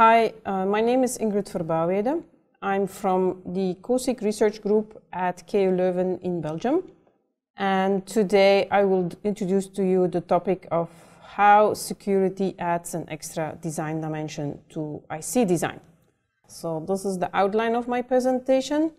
Hi, uh, my name is Ingrid Verbauwhede. I'm from the COSIC research group at KU Leuven in Belgium. And today I will introduce to you the topic of how security adds an extra design dimension to IC design. So this is the outline of my presentation.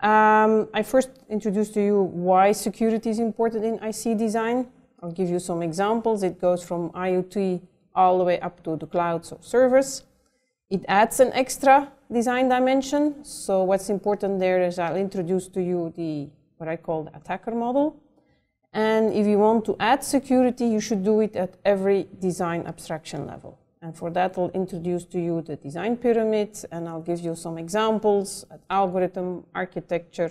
Um, I first introduce to you why security is important in IC design. I'll give you some examples. It goes from IoT all the way up to the clouds or servers. It adds an extra design dimension. So what's important there is I'll introduce to you the what I call the attacker model. And if you want to add security, you should do it at every design abstraction level. And for that, I'll introduce to you the design pyramid, and I'll give you some examples at algorithm, architecture,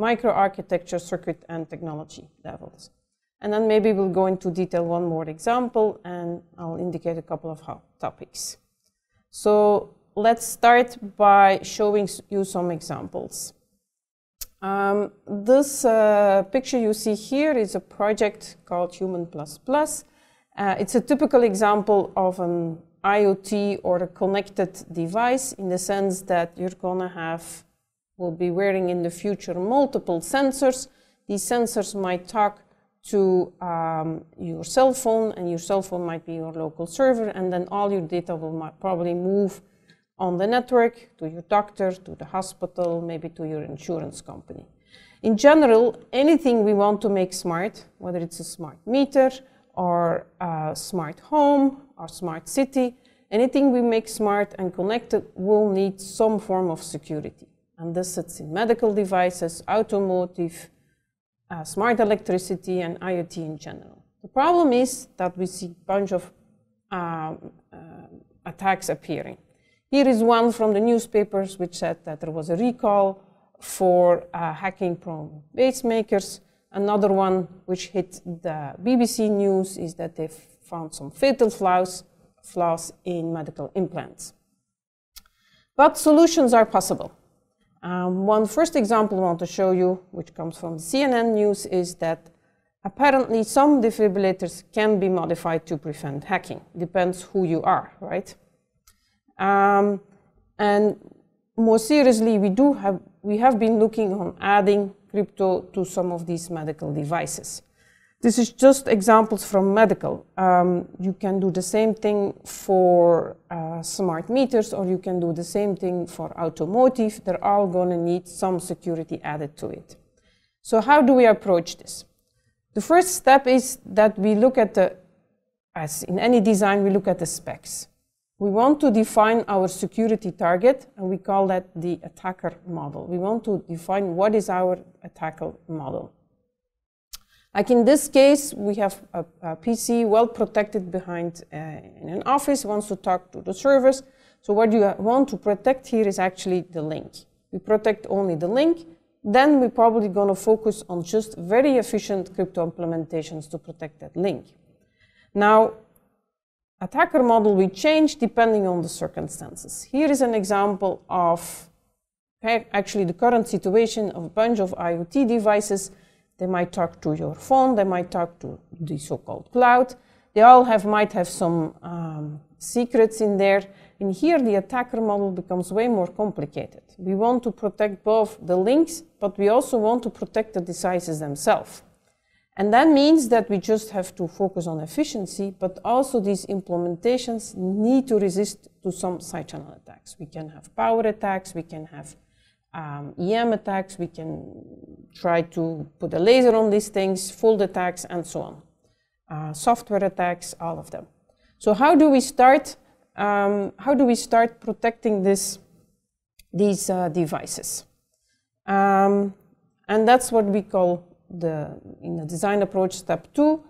microarchitecture, circuit, and technology levels. And then maybe we'll go into detail one more example, and I'll indicate a couple of topics. So let's start by showing you some examples. Um, this uh, picture you see here is a project called Human++. Uh, it's a typical example of an IoT or a connected device in the sense that you're going to have, will be wearing in the future multiple sensors. These sensors might talk to um, your cell phone, and your cell phone might be your local server, and then all your data will probably move on the network to your doctor, to the hospital, maybe to your insurance company. In general, anything we want to make smart, whether it's a smart meter or a smart home or smart city, anything we make smart and connected will need some form of security. And this sits in medical devices, automotive, uh, smart electricity, and IoT in general. The problem is that we see a bunch of um, uh, attacks appearing. Here is one from the newspapers which said that there was a recall for uh, hacking prone pacemakers. Another one which hit the BBC News is that they found some fatal flaws, flaws in medical implants. But solutions are possible. Um, one first example I want to show you, which comes from CNN News, is that apparently some defibrillators can be modified to prevent hacking. Depends who you are, right? Um, and more seriously, we do have we have been looking on adding crypto to some of these medical devices. This is just examples from medical. Um, you can do the same thing for uh, smart meters, or you can do the same thing for automotive. They're all going to need some security added to it. So how do we approach this? The first step is that we look at the, as in any design, we look at the specs. We want to define our security target, and we call that the attacker model. We want to define what is our attacker model. Like in this case, we have a, a PC well protected behind uh, in an office, wants to talk to the servers. So what you want to protect here is actually the link. We protect only the link. Then we're probably going to focus on just very efficient crypto implementations to protect that link. Now, attacker model we change depending on the circumstances. Here is an example of actually the current situation of a bunch of IoT devices. They might talk to your phone, they might talk to the so-called cloud. They all have might have some um, secrets in there. And here the attacker model becomes way more complicated. We want to protect both the links, but we also want to protect the devices themselves. And that means that we just have to focus on efficiency, but also these implementations need to resist to some side channel attacks. We can have power attacks, we can have um, EM attacks, we can try to put a laser on these things, fault attacks, and so on. Uh, software attacks, all of them. So how do we start? Um, how do we start protecting this, these uh, devices? Um, and that's what we call the, in the design approach step two,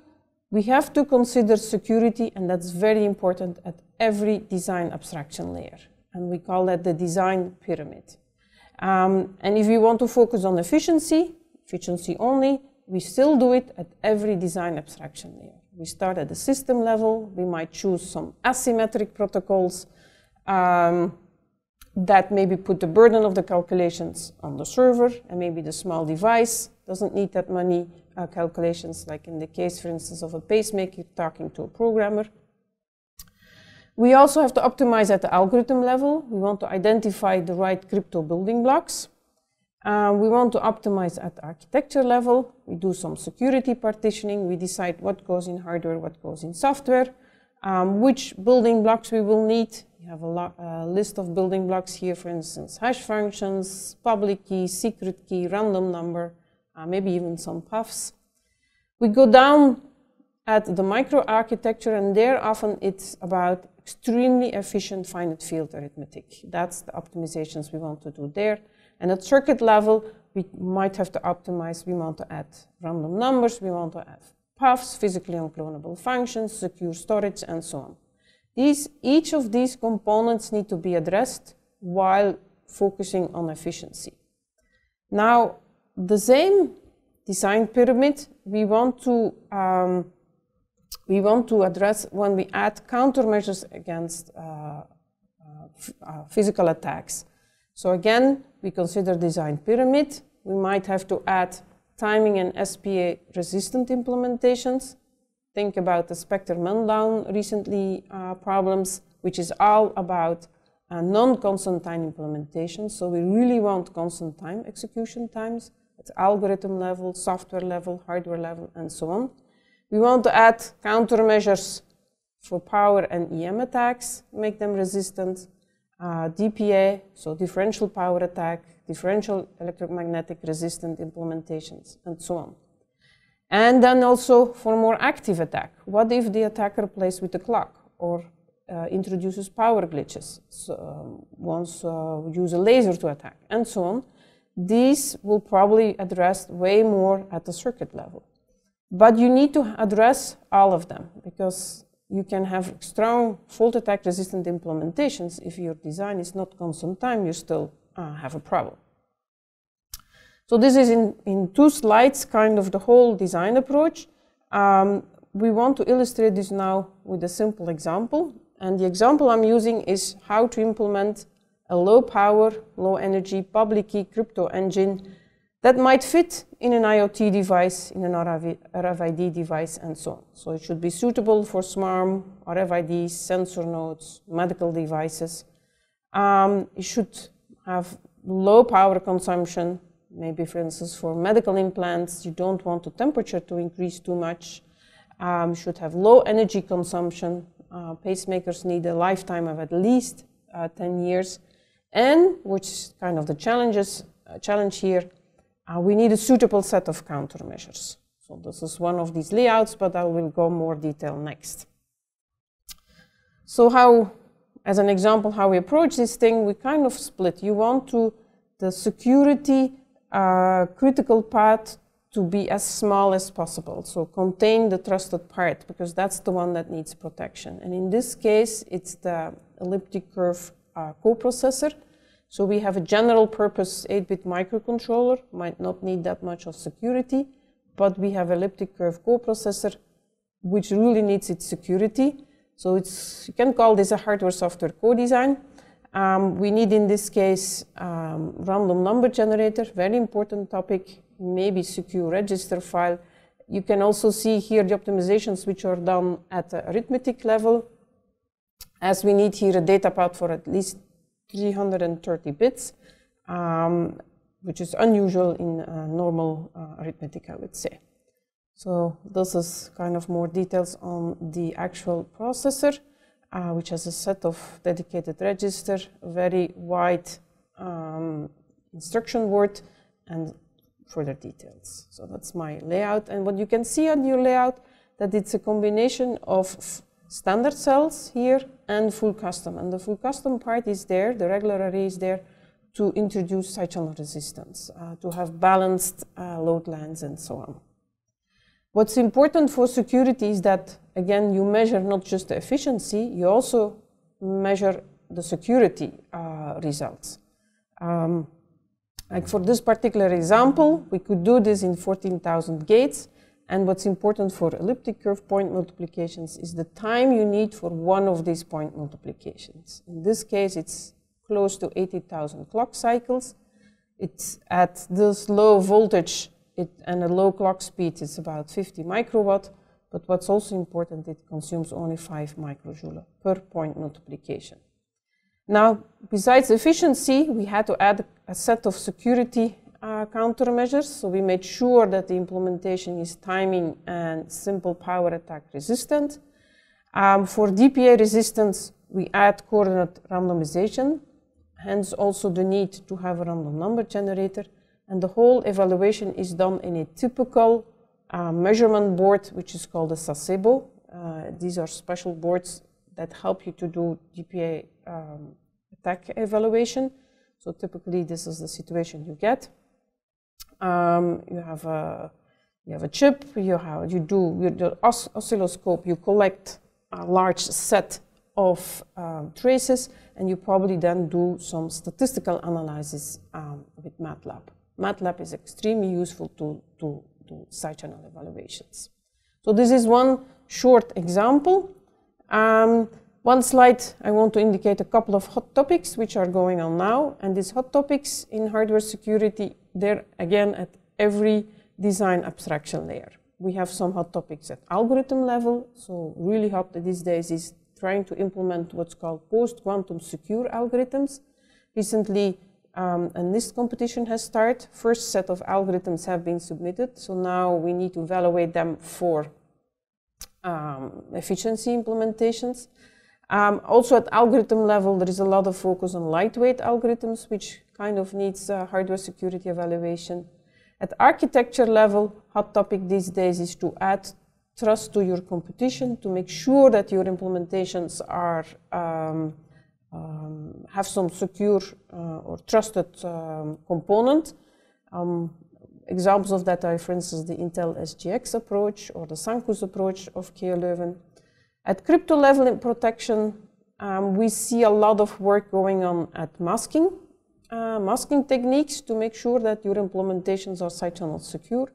we have to consider security, and that's very important at every design abstraction layer. And we call that the design pyramid. Um, and if you want to focus on efficiency, efficiency only, we still do it at every design abstraction layer. We start at the system level. We might choose some asymmetric protocols um, that maybe put the burden of the calculations on the server and maybe the small device doesn't need that many uh, calculations, like in the case, for instance, of a pacemaker talking to a programmer. We also have to optimize at the algorithm level. We want to identify the right crypto building blocks. Uh, we want to optimize at architecture level. We do some security partitioning. We decide what goes in hardware, what goes in software, um, which building blocks we will need. We have a uh, list of building blocks here, for instance, hash functions, public key, secret key, random number, uh, maybe even some PUFs. We go down at the microarchitecture, and there often it's about extremely efficient finite field arithmetic. That's the optimizations we want to do there. And at circuit level, we might have to optimize. We want to add random numbers. We want to add PUFs, physically unclonable functions, secure storage, and so on. These, each of these components need to be addressed while focusing on efficiency. Now, the same design pyramid we want to um, we want to address when we add countermeasures against uh, uh, uh, physical attacks. So again, we consider design pyramid. We might have to add timing and SPA resistant implementations. Think about the Spectre Meltdown recently uh, problems, which is all about uh, non-constant time implementations. So we really want constant time execution times at algorithm level, software level, hardware level, and so on. We want to add countermeasures for power and EM attacks, make them resistant uh, DPA, so differential power attack, differential electromagnetic resistant implementations, and so on. And then also for more active attack. What if the attacker plays with the clock or uh, introduces power glitches, so, um, wants to uh, use a laser to attack, and so on? These will probably address way more at the circuit level. But you need to address all of them because you can have strong fault attack resistant implementations. If your design is not constant time, you still uh, have a problem. So this is in, in two slides, kind of the whole design approach. Um, we want to illustrate this now with a simple example. And the example I'm using is how to implement a low power, low energy public key crypto engine that might fit in an IoT device, in an RFID device, and so on. So it should be suitable for SMARM, RFIDs, sensor nodes, medical devices. Um, it should have low power consumption, maybe for instance for medical implants, you don't want the temperature to increase too much. Um, should have low energy consumption. Uh, pacemakers need a lifetime of at least uh, 10 years. And, which is kind of the challenges, uh, challenge here, uh, we need a suitable set of countermeasures. So this is one of these layouts, but I will go more detail next. So how, as an example, how we approach this thing, we kind of split. You want to, the security uh, critical path to be as small as possible. So contain the trusted part because that's the one that needs protection. And in this case, it's the elliptic curve uh, coprocessor so we have a general purpose 8-bit microcontroller, might not need that much of security, but we have elliptic curve coprocessor, which really needs its security. So it's, you can call this a hardware-software co-design. Um, we need in this case um, random number generator, very important topic, maybe secure register file. You can also see here the optimizations which are done at the arithmetic level, as we need here a data path for at least 330 bits, um, which is unusual in uh, normal uh, arithmetic, I would say. So this is kind of more details on the actual processor, uh, which has a set of dedicated register, very wide um, instruction word, and further details. So that's my layout. And what you can see on your layout, that it's a combination of standard cells here and full custom. And the full custom part is there, the regular array is there to introduce channel resistance, uh, to have balanced uh, load lines and so on. What's important for security is that, again, you measure not just the efficiency, you also measure the security uh, results. Um, like for this particular example, we could do this in 14,000 gates, and what's important for elliptic curve point multiplications is the time you need for one of these point multiplications. In this case, it's close to 80,000 clock cycles. It's at this low voltage it, and a low clock speed, it's about 50 microwatt. But what's also important, it consumes only 5 microjoule per point multiplication. Now, besides efficiency, we had to add a set of security uh, countermeasures. So we made sure that the implementation is timing and simple power attack resistant. Um, for DPA resistance, we add coordinate randomization, hence also the need to have a random number generator. And the whole evaluation is done in a typical uh, measurement board, which is called a Sasebo. Uh, these are special boards that help you to do DPA um, attack evaluation. So typically this is the situation you get. Um, you have a you have a chip. You have you do the os oscilloscope. You collect a large set of um, traces, and you probably then do some statistical analysis um, with MATLAB. MATLAB is extremely useful to, to, to side channel evaluations. So this is one short example. Um, one slide, I want to indicate a couple of hot topics which are going on now. And these hot topics in hardware security, they're again at every design abstraction layer. We have some hot topics at algorithm level. So really hot these days is trying to implement what's called post-quantum secure algorithms. Recently, um, a NIST competition has started. First set of algorithms have been submitted. So now we need to evaluate them for um, efficiency implementations. Um, also at algorithm level, there is a lot of focus on lightweight algorithms, which kind of needs uh, hardware security evaluation. At architecture level, hot topic these days is to add trust to your competition to make sure that your implementations are um, um, have some secure uh, or trusted um, component. Um, examples of that are, for instance, the Intel SGX approach or the Sancus approach of KU Leuven. At crypto level in protection, um, we see a lot of work going on at masking, uh, masking techniques to make sure that your implementations are side channel secure.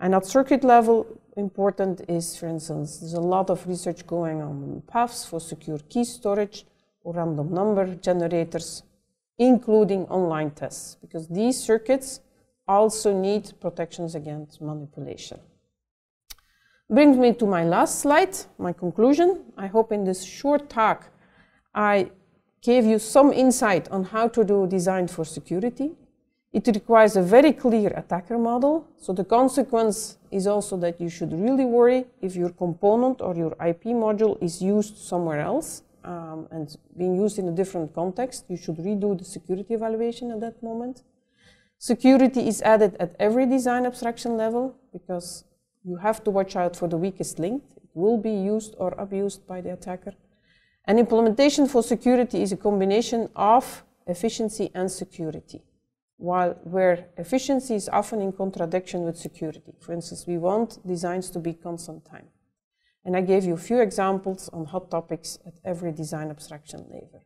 And at circuit level, important is, for instance, there's a lot of research going on PUFs for secure key storage or random number generators, including online tests, because these circuits also need protections against manipulation. Brings me to my last slide, my conclusion. I hope in this short talk I gave you some insight on how to do design for security. It requires a very clear attacker model. So the consequence is also that you should really worry if your component or your IP module is used somewhere else um, and being used in a different context. You should redo the security evaluation at that moment. Security is added at every design abstraction level because you have to watch out for the weakest link. It will be used or abused by the attacker. And implementation for security is a combination of efficiency and security. While where efficiency is often in contradiction with security. For instance, we want designs to be constant time. And I gave you a few examples on hot topics at every design abstraction layer.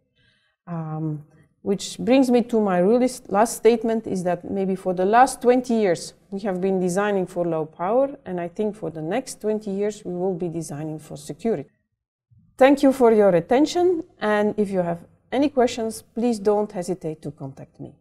Um, which brings me to my really last statement is that maybe for the last 20 years, we have been designing for low power, and I think for the next 20 years, we will be designing for security. Thank you for your attention, and if you have any questions, please don't hesitate to contact me.